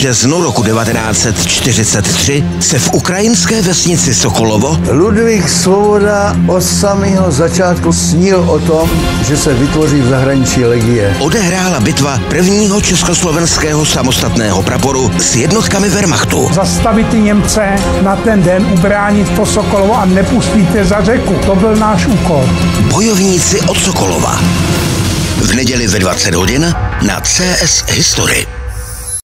březnu roku 1943 se v ukrajinské vesnici Sokolovo Ludvík Svoboda od samého začátku snil o tom, že se vytvoří v zahraničí legie. odehrála bitva prvního československého samostatného praporu s jednotkami Wehrmachtu. zastavit ty Němce na ten den, ubránit po Sokolovo a nepustit je za řeku. To byl náš úkol. Bojovníci od Sokolova. V neděli ve 20 hodin na CS History.